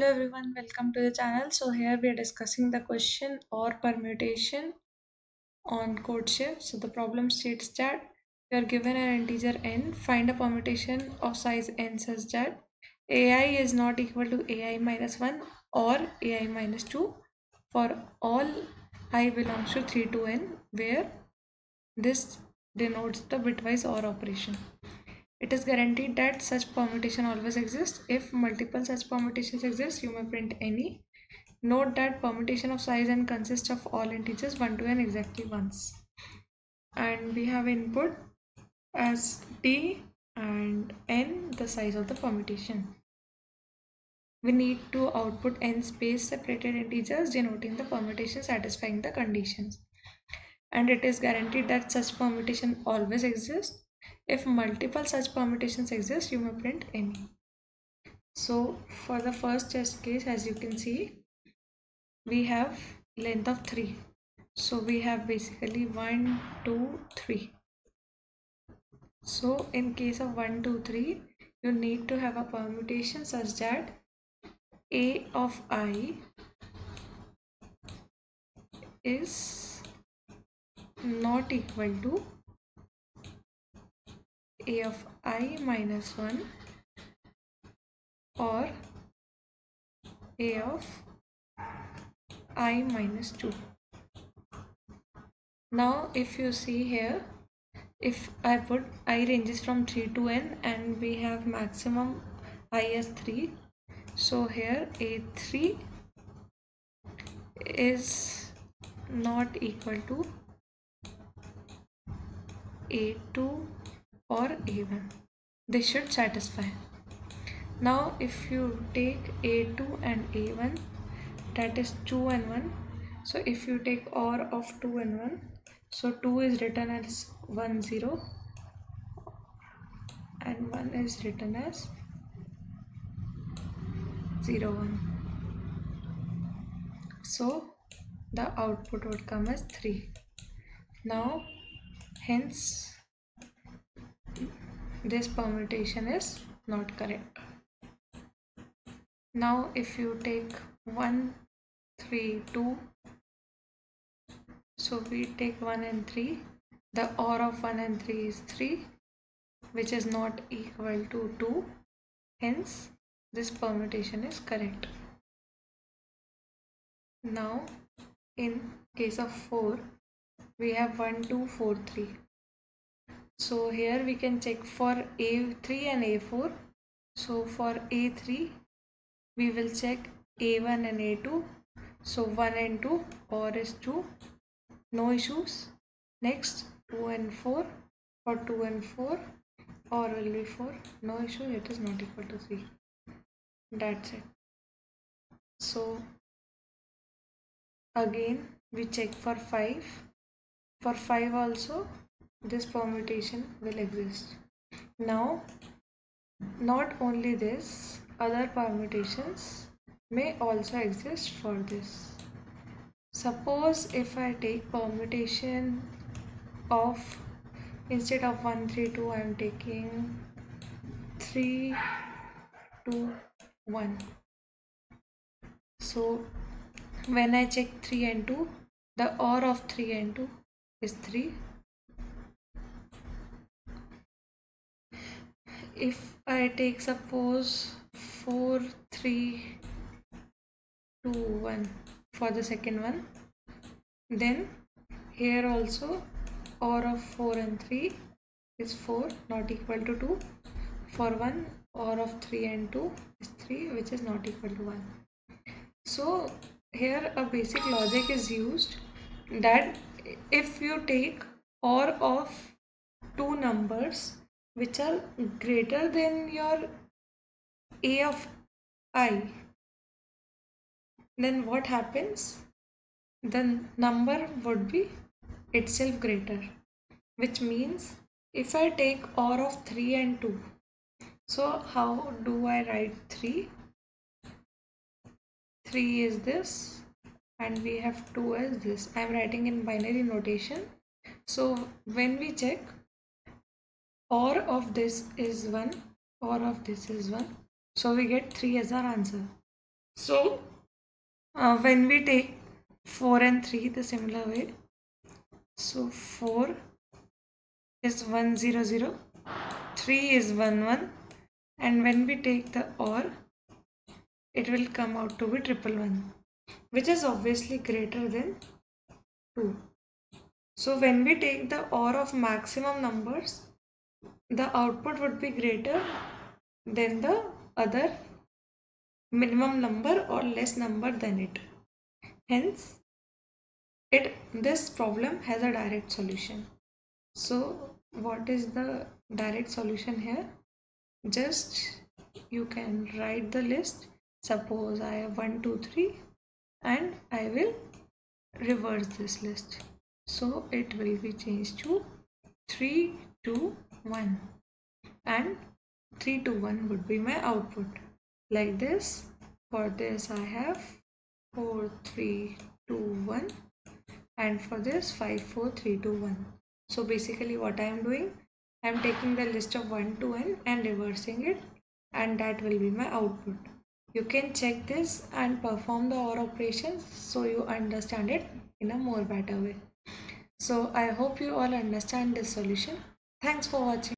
Hello everyone, welcome to the channel. So here we are discussing the question or permutation on CodeChef. So the problem states that you are given an integer n, find a permutation of size n such that ai is not equal to ai minus 1 or ai minus 2 for all i belongs to 3 to n where this denotes the bitwise OR operation. It is guaranteed that such permutation always exists. If multiple such permutations exist, you may print any. Note that permutation of size n consists of all integers 1 to n exactly once. And we have input as t and n the size of the permutation. We need to output n space separated integers denoting the permutation satisfying the conditions. And it is guaranteed that such permutation always exists if multiple such permutations exist, you may print any. So for the first test case, as you can see, we have length of 3. So we have basically 1, 2, 3. So in case of 1, 2, 3, you need to have a permutation such that a of i is not equal to a of i minus 1 or a of i minus 2 now if you see here if i put i ranges from 3 to n and we have maximum i as 3 so here a3 is not equal to a2 or a1 they should satisfy. Now if you take a2 and a1 that is 2 and 1 so if you take or of 2 and 1 so 2 is written as 1 0 and 1 is written as 0 1 so the output would come as 3 now hence this permutation is not correct. Now if you take 1 3 2 so we take 1 and 3 the OR of 1 and 3 is 3 which is not equal to 2 hence this permutation is correct. Now in case of 4 we have 1 2 4 3 so here we can check for a3 and a4 so for a3 we will check a1 and a2 so 1 and 2 or is 2 no issues. Next 2 and 4 for 2 and 4 or will be 4 no issue. It is not equal to 3 that's it. So again we check for 5 for 5 also this permutation will exist. Now, not only this, other permutations may also exist for this. Suppose if I take permutation of instead of 1 3 2 I am taking 3 2 1 so when I check 3 and 2 the OR of 3 and 2 is 3 if I take suppose 4 3 2 1 for the second one then here also OR of 4 and 3 is 4 not equal to 2 for 1 OR of 3 and 2 is 3 which is not equal to 1 so here a basic logic is used that if you take OR of two numbers which are greater than your a of i then what happens? The number would be itself greater which means if I take OR of 3 and 2 so how do I write 3 3 is this and we have 2 as this. I am writing in binary notation. So when we check OR of this is 1 OR of this is 1 so we get 3 as our answer. So uh, when we take 4 and 3 the similar way. So 4 is 1 0 0 3 is 1 1 and when we take the OR it will come out to be triple one which is obviously greater than 2 so when we take the OR of maximum numbers the output would be greater than the other minimum number or less number than it. Hence it this problem has a direct solution. So what is the direct solution here? Just you can write the list. Suppose i have 1 2 3 and i will reverse this list. So it will be changed to 3 2 1 and 3 to 1 would be my output. Like this for this i have 4 3 2 1 and for this 5 4 3 2 1 so basically what i am doing i am taking the list of 1 to n and reversing it and that will be my output. You can check this and perform the OR operations so you understand it in a more better way. So i hope you all understand this solution thanks for watching